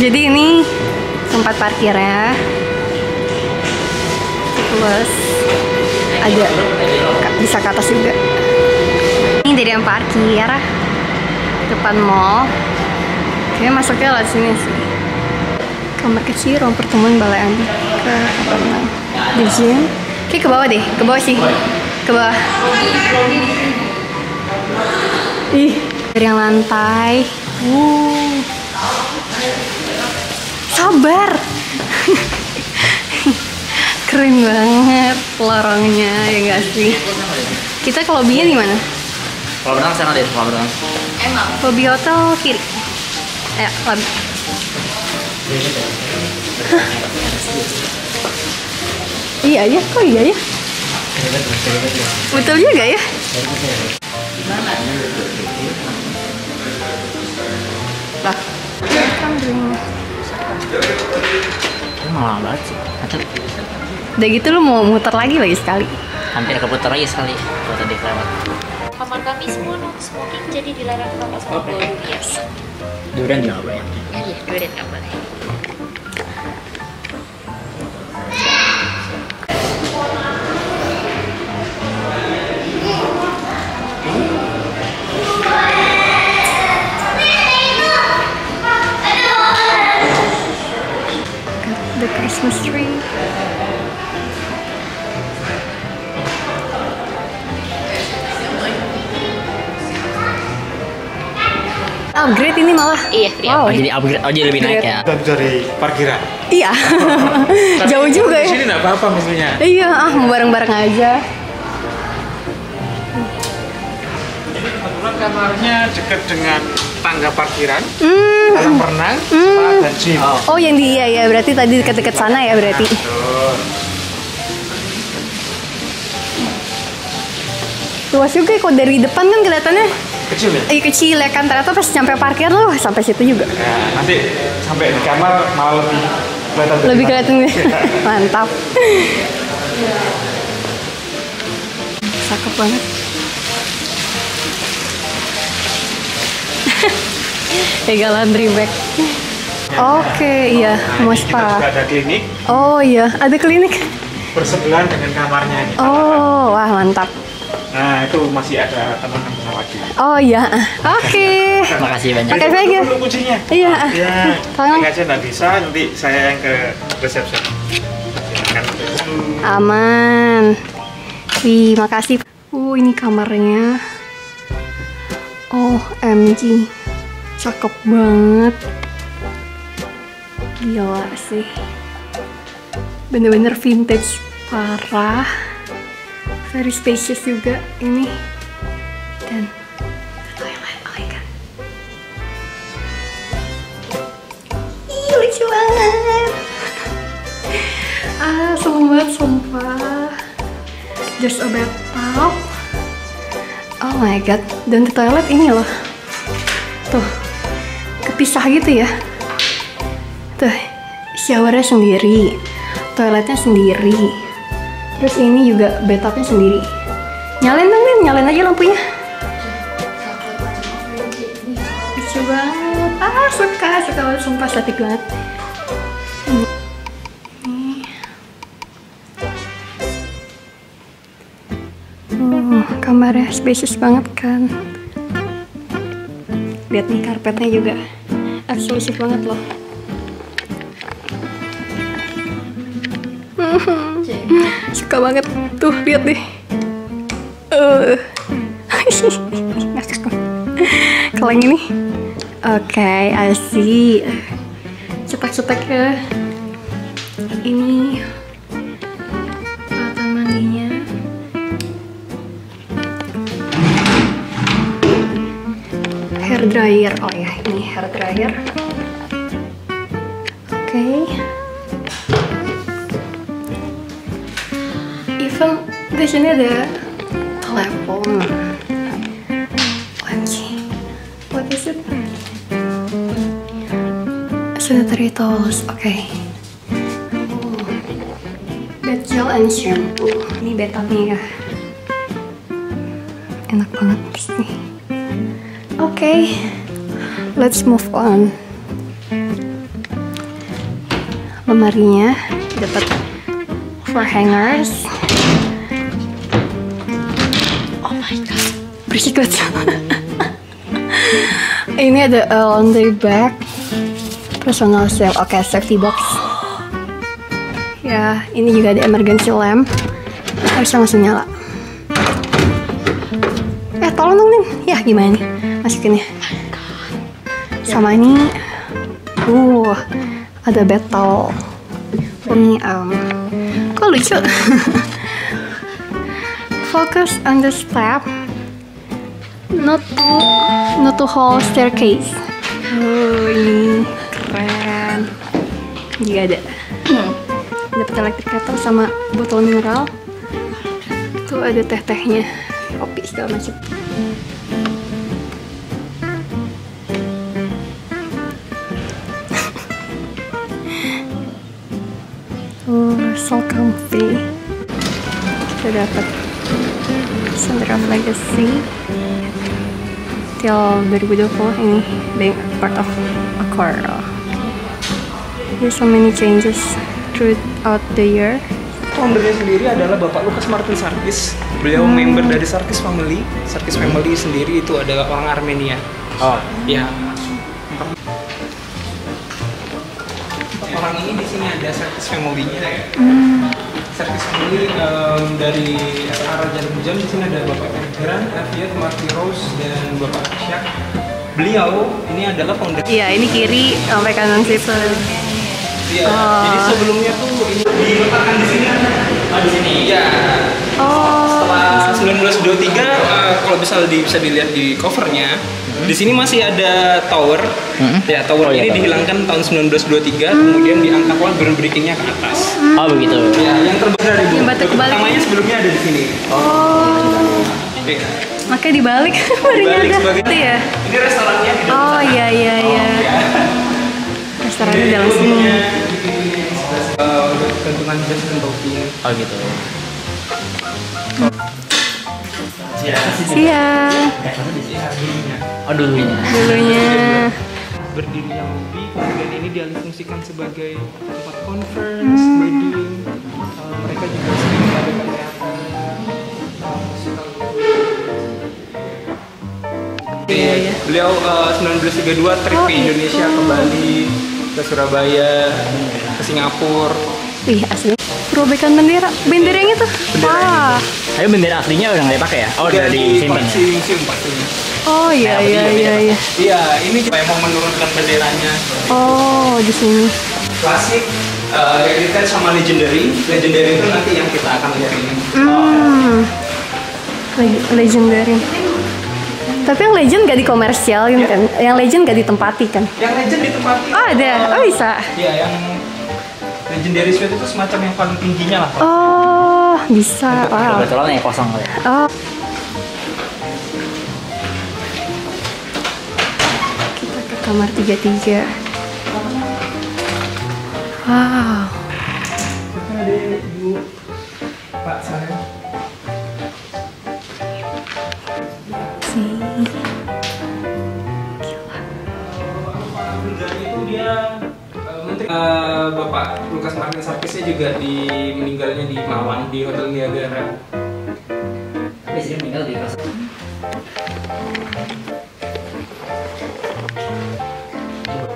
Jadi ini tempat parkirnya. Terus ada ka- bisa ke atas juga. Ini dari yang parkir depan mall. Kayaknya masuknya lewat sini sih. Kamar kecil, ruang pertemuan balai Andika, apa namanya? The gym. Kayak ke bawah deh, ke bawah sih. Ke bawah. Ih, dari yang lantai. Uh. Sabar. Keren banget lorongnya ya enggak sih? Kita ke lobbynya di mana? Kalau berenang sana deh, kalau berenang. Lobby hotel kiri. Ayo, lobby. Hah? iya ya, kok iya ya? Betul juga ya? Lah, kan mahal banget sih. Nanti Udah gitu lu mau muter lagi lagi sekali. hampir keputar lagi sekali kalau tadi kelewat. Kamar kami semua non smoking jadi dilarang merokok sama bawa durian. Nggak boleh. Iya, durian nggak boleh. Christmas tree. Upgrade ini malah. Iya, iya. Wow. Oh jadi upgrade, oh jadi lebih naik ya. Dan dari parkiran. Iya. Jauh juga Di ya. sini nggak apa-apa misalnya. Iya, ah mau bareng-bareng aja. Kebetulan kamarnya dekat dengan tangga parkiran, Hmm. kolam renang, spa, dan gym. Oh, yang di iya ya, berarti tadi dekat-dekat sana ya berarti. Luas juga ya, kok dari depan kan kelihatannya Kecil ya? eh, kecil ya kan ternyata pas sampai parkir loh sampai situ juga. Ya, nanti sampai di kamar malah lebih kelihatan. Lebih kelihatan nih. Mantap. Cakep banget. Ega laundry bag. Oke, iya, mau Nah, juga spa. ada klinik Oh iya, ada klinik. bersebelahan dengan kamarnya. ini. Oh, wah mantap. Nah, itu masih ada teman-teman lagi. Oh iya, oke. Terima kasih banyak. Oke, thank you. Dulu kuncinya. Iya. Ya, Tolong. ini aja nggak bisa, nanti saya yang ke resepsi. Silakan. Aman. Wih, makasih. Uh, ini kamarnya. Oh, MG. Cakep banget. Gila sih. Bener-bener vintage parah. Very spacious juga ini. Dan lucu banget. Ah, banget sumpah. There's a bathtub. My god. Dan di toilet ini loh. Tuh. Kepisah gitu ya. Tuh. Showernya sendiri. Toiletnya sendiri. Terus ini juga bathtubnya sendiri. Nyalain dong, Nin. Nyalain aja lampunya. Lucu banget. Ah, suka. Suka. Sumpah, banget. Kamarnya spacious banget kan. Lihat nih karpetnya juga eksklusif banget loh. Suka banget tuh lihat deh. Eh. Kalau yang ini, oke, I see. Cetak-cetak ya. Ini dryer. Oh ya ini hair dryer. Oke. Even di sini ada telepon. OMG what is it? Sanitary towels. Oke. Oh. bed gel and shampoo. Ini bathtubnya ya. Enak banget sih Oke, let's move on. lemarinya dapat four hangers. Oh my god banget. Ini ada laundry bag personal sale oke safety box. Ya ini juga ada emergency lamp harusnya langsung nyala. Eh tolong dong Nin ya gimana nih masukinnya sama ini uh ada battle. Ini um kok lucu? Focus on the step not to not to hold staircase. Oh ini keren. Juga ada. Dapat electric kettle sama botol mineral. Tuh ada teh tehnya kopi segala macam so comfy. Kita dapat Center of Legacy till 2020 ini being part of Accor. There's so many changes throughout the year. Foundernya sendiri adalah Bapak Lukas Martin Sarkis. Beliau member dari Sarkis Family. Sarkis Family sendiri itu adalah orang Armenia. Oh, Ya. Ini di sini ada Sarkis Family-nya. Sarkis Family em, dari arah Jalan Hujan di sini ada Bapak Heran, Afiat, Marty Rose, dan Bapak Syak. Beliau ini adalah founder. Iya, ini kiri sampai kanan situ. Iya. Oh. Jadi sebelumnya tuh ini diletakkan di sini. oh di sini. Iya. Oh, Setelah 1923 eh, kalau bisa di, bisa dilihat di covernya di sini masih ada tower Hmm. ya tower Oh, iya, ini tower. dihilangkan tahun 1923 kemudian diangkat wall groundbreakingnya ke atas Oh begitu. ya yang terbaru dari Yang batu kebalik. pertamanya sebelumnya ada di sini oh, Iya. makanya dibalik baru Dibalik nyadar. sebagai- Itu ya. ini restorannya di dalam Oh iya iya iya. Restorannya Ini dalam sini. lobbynya di sebelah sini. Eh, untuk gantungan jas dan topi Oh gitu. Siang Oh dulunya. dulunya. berdirinya lobby kemudian ini dialihfungsikan sebagai tempat conference, wedding Uh, mereka juga sering mengadakan teater Iya, iya. Beliau uh, 1932 trip Oh, ke Indonesia, itu. ke Bali, ke Surabaya, ke Singapura. Wih asli. Perobekan bendera, bendera yang itu. Wah. Tapi bendera aslinya udah nggak dipakai ya? Oh udah disimpan. ya? disimpan. Oh iya Nah, iya iya iya. Iya, ini supaya mau menurunkan benderanya. Oh di sini. Klasik, uh, heritage sama legendary. Legendary itu nanti yang kita akan lihat ini. Hmm. Le- legendary. Tapi yang legend gak dikomersial kan? Yang legend gak ditempati kan? Yang legend ditempati. Oh ada, oh bisa. Iya, yang legendary suite itu semacam yang paling tingginya lah. Pak. Oh bisa. Wow. Kebetulan ya kosong kali. Oh. Kita ke kamar 33. Wow. Kan ada ibu Pak saya. Martin Sarkisnya juga di meninggalnya di Malang di Hotel Niagara. Tapi sih meninggal di kos.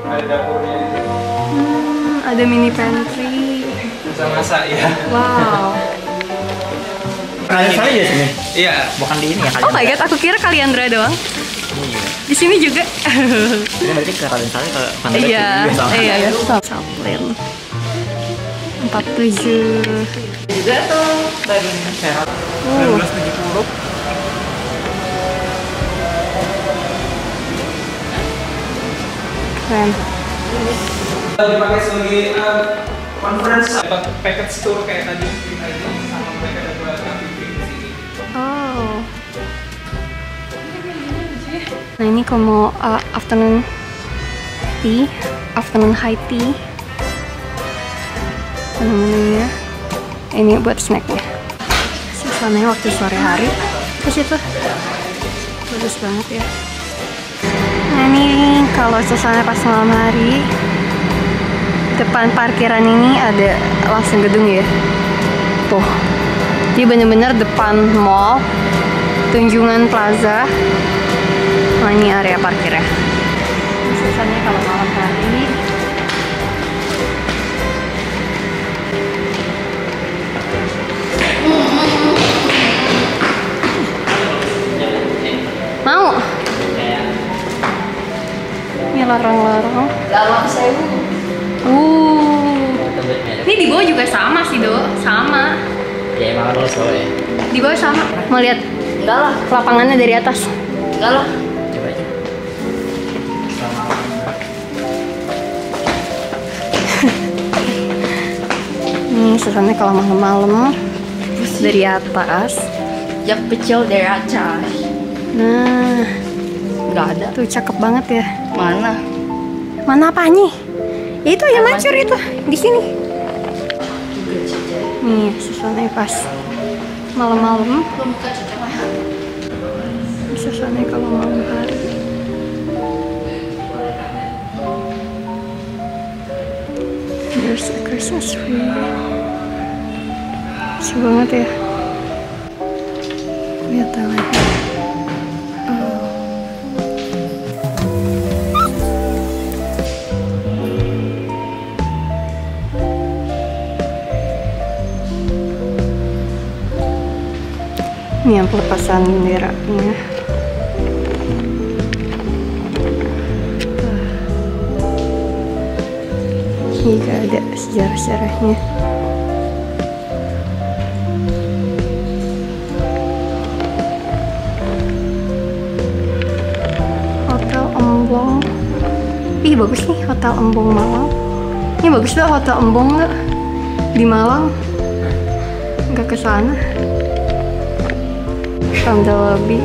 Ada dapurnya itu. Hmm, ada mini pantry. Bisa masak ya. Wow. Kalian sekali di sini. Iya. Bukan di ini ya Oh kalian. my god, aku kira Kaliandra doang. Di sini juga. Ini berarti ke kalian sekali ke pantai Iya, juga sama. iya, iya. Saplin. 47. Juga tuh. 1970. Keren. dipakai sebagai conference dapat package kayak tadi. Nah ini kalau mau uh, afternoon tea, afternoon high tea. Menu-menunya. Ini buat snacknya. Suasananya waktu sore hari. Terus itu bagus banget ya. Nah ini kalau suasana pas malam hari depan parkiran ini ada langsung gedung ya. Tuh. Dia bener-bener depan mall Tunjungan Plaza. Nah, ini area parkirnya. Suasananya kalau malam hari Ya harus soalnya. Di bawah sama. Mau lihat Enggak lah, lapangannya dari atas. enggak lah. Coba aja. Ini suasananya kalau malam-malam dari atas. Yang kecil dari atas. Nah, Enggak ada. tuh cakep banget ya. Mana? Mana apanya? Ya itu yang mancur itu di sini. Nih, suasananya pas malam-malam. Suasananya kalau malam hari. There's a Christmas tree. Seru banget ya. Lihat lagi. Ini yang pelepasan benderanya. Ini juga ada sejarah-sejarahnya. Hotel Embong. Ih bagus nih Hotel Embong Malang. Ini bagus tuh Hotel Embong? Di Malang. Nggak ke sana. From the lobby.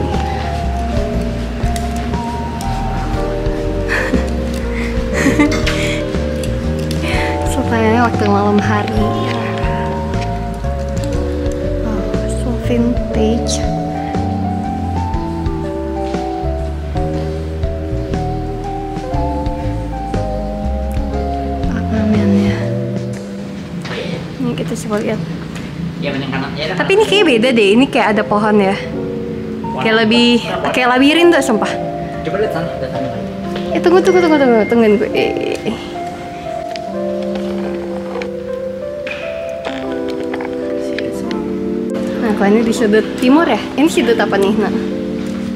Sukanya waktu malam hari. Oh, so vintage. Apa namanya? Ini kita coba lihat. Ya mending kanan ya. Tapi ini kayak beda deh. Ini kayak ada pohon ya. Kayak lebih kayak labirin tuh sumpah. Coba lihat sana, lihat sana. Eh tunggu tunggu tunggu tunggu tungguin gue. Eh, eh. Nah kalau ini di sudut timur ya. Ini sudut apa nih? Nah,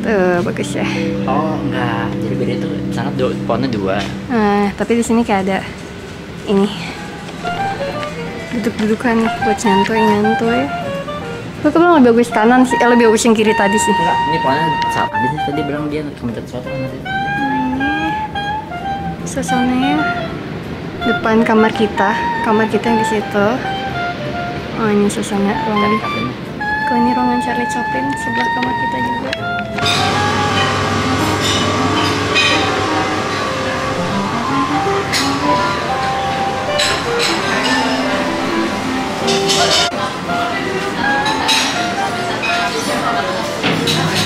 tuh bagus ya. Oh enggak, jadi beda sana dua, pohonnya dua. Nah tapi di sini kayak ada ini duduk-dudukan buat nyantuy-nyantuy gue kebetulan lebih bagus kanan sih, eh, lebih bagus yang kiri tadi sih. Enggak, ini pokoknya saat tadi sih tadi bilang dia kementerian suatu kan nanti ini. Suasananya depan kamar kita kamar kita yang di situ. Oh ini suasana ruangan. Kalau ini ruangan Charlie Chaplin sebelah kamar kita juga. Thank. Thank you.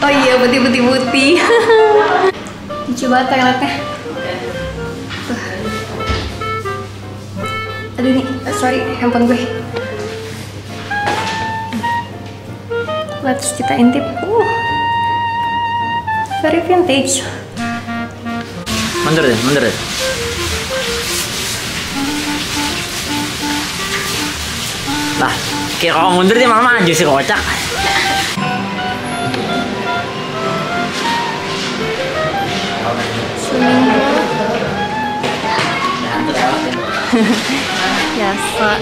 Oh iya, putih putih putih. Coba toiletnya. Tuh. Aduh nih, eh, sorry, handphone gue. Let's kita intip. Uh. Very vintage. Mundur deh, mundur deh. Lah, kayak kalau mundur dia malah maju sih kocak. Biasa.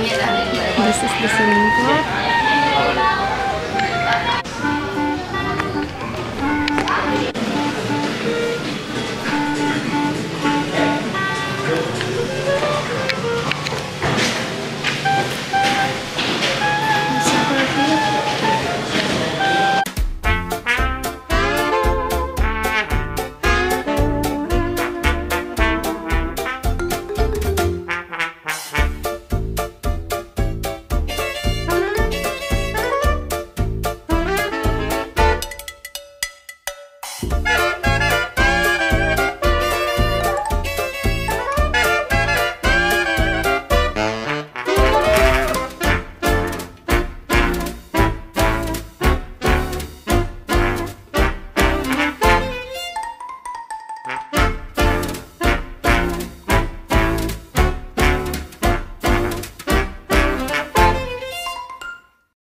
This is the swimming pool.